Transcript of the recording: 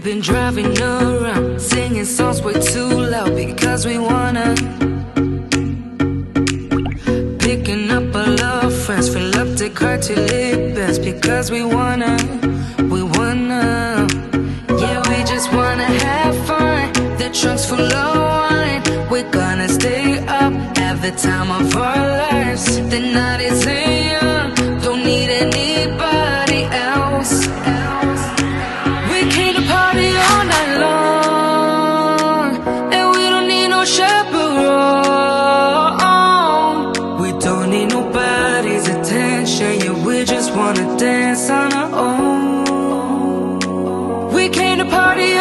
We've been driving around, singing songs way too loud because we wanna. Picking up our friends, fill up the car till it bends because we wanna. We wanna. Yeah, we just wanna have fun. The trunk's full of wine. We're gonna stay up, have the time of our lives. The night is young, chaperone We don't need nobody's attention Yeah, we just wanna dance on our own. We came to party